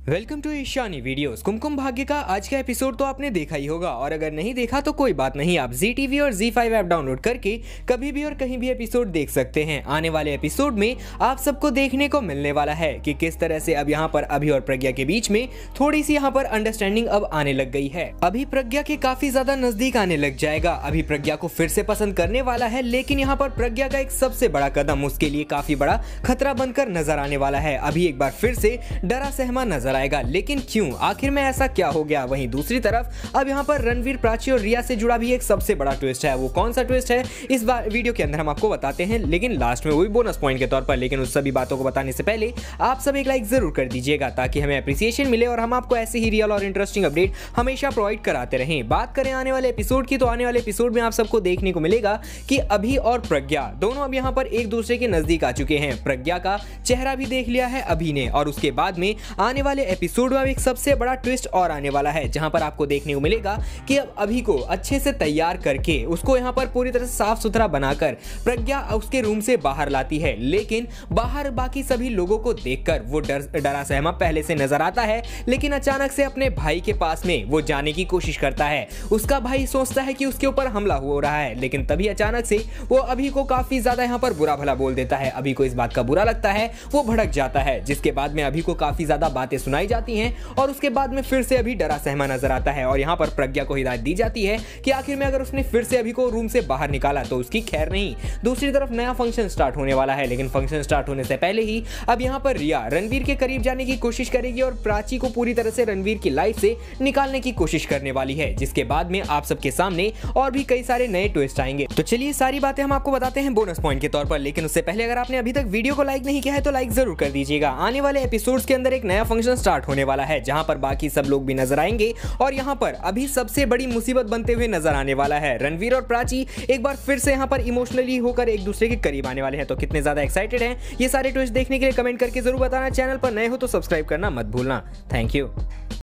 Welcome to Ishani videos Kumkum Bhagya का आज का एपिसोड तो आपने देखा ही होगा। और अगर नहीं देखा तो कोई बात नहीं, आप जी टीवी और जी फाइव ऐप डाउनलोड करके कभी भी और कहीं भी एपिसोड देख सकते हैं। आने वाले एपिसोड में आप सबको देखने को मिलने वाला है कि किस तरह से अब यहाँ पर अभी और प्रज्ञा के बीच में थोड़ी सी यहाँ पर अंडरस्टैंडिंग अब आने लग गई है। अभी प्रज्ञा के काफ़ी ज़्यादा नज़दीक आने लग जाएगा। अभी प्रज्ञा को फिर से पसंद करने वाला है, लेकिन यहाँ पर प्रज्ञा का एक सबसे बड़ा कदम, उसके लिए काफ़ी बड़ा खतरा बनकर नज़र आने वाला है। अभी एक बार फिर से डरा सहमा नज़र आएगा लेकिन क्यों? आखिर में ऐसा क्या हो गया? वहीं दूसरी तरफ़, अब यहाँ पर रणवीर प्राची और रिया से जुड़ा भी एक सबसे बड़ा ट्विस्ट है। वो कौन सा ट्विस्ट है? इस बार वीडियो के अंदर हम आपको बताते हैं, लेकिन लास्ट में वो भी बोनस पॉइंट के तौर पर। लेकिन उस सभी बातों को बताने से पहले, आप सब एक लाइक ज़रूर कर दीजिएगा, ताकि हमें अप्रिसिएशन मिले और हम आपको ऐसे ही रियल और इंटरेस्टिंग अपडेट हमेशा प्रोवाइड कराते रहें। बात करें आने वाले एपिसोड की तो आने वाले एपिसोड में आप सबको देखने को मिलेगा कि अभी और प्रज्ञा। दोनों अब यहाँ पर एक दूसरे के नज़दीक आ चुके हैं। प्रज्ञा का चेहरा भी देख लिया है अभी ने, और उसके बाद में आने वाले एपिसोड एपिसोड में एक सबसे बड़ा ट्विस्ट और आने वाला है, जहाँ पर आपको देखने को मिलेगा कि अब अभी को अच्छे से तैयार करके उसको यहाँ पर पूरी तरह से साफ़ सुथरा बनाकर प्रज्ञा उसके रूम से बाहर लाती है। लेकिन बाहर बाकी सभी लोगों को देखकर वो डर डरा सहमा पहले से नज़र आता है, लेकिन अचानक से अपने भाई के पास में वो जाने की कोशिश करता है। उसका भाई सोचता है कि उसके ऊपर हमला हो रहा है, लेकिन तभी अचानक से वो अभी को काफ़ी ज़्यादा यहाँ पर बुरा भला बोल देता है। अभी को इस बात का बुरा लगता है, वो भड़क जाता है, जिसके बाद में अभी को काफ़ी ज़्यादा बातें सुनाई जाती हैं और उसके बाद में फिर से अभी डरा सहमा नज़र आता है और यहाँ पर प्रज्ञा को हिदायत दी जाती है कि आखिर में अगर उसने फिर से अभी को रूम से बाहर निकाला तो उसकी खैर नहीं। दूसरी तरफ़ नया फ़ंक्शन स्टार्ट होने वाला है, लेकिन फ़ंक्शन स्टार्ट होने से पहले ही अब यहाँ पर रिया रणवीर के करीब जाने की कोशिश करेगी और प्राची को पूरी तरह से रणवीर की लाइफ से निकालने की कोशिश करने वाली है, जिसके बाद में आप सबके सामने और भी कई सारे नए ट्विस्ट आएँगे। तो चलिए सारी बातें हम आपको बताते हैं बोनस पॉइंट के तौर पर, लेकिन उससे पहले अगर आपने अभी तक वीडियो को लाइक नहीं किया है तो लाइक ज़रूर कर दीजिएगा। आने वाले एपिसोड्स के अंदर एक नया फ़ंक्शन स्टार्ट होने वाला है, जहाँ पर बाकी सब लोग भी नज़र आएँगे और यहाँ पर अभी सबसे बड़ी मुसीबत बनते हुए नज़र आने वाला है। रणवीर और प्राची एक बार फिर से यहाँ पर इमोशनली होकर एक दूसरे के करीब आने वाले हैं। तो कितने ज़्यादा एक्साइटेड हैं? ये सारे ट्विस्ट देखने के लिए कमेंट करके ज़रूर बताना। चैनल पर नए हो तो सब्सक्राइब करना मत भूलना। Thank you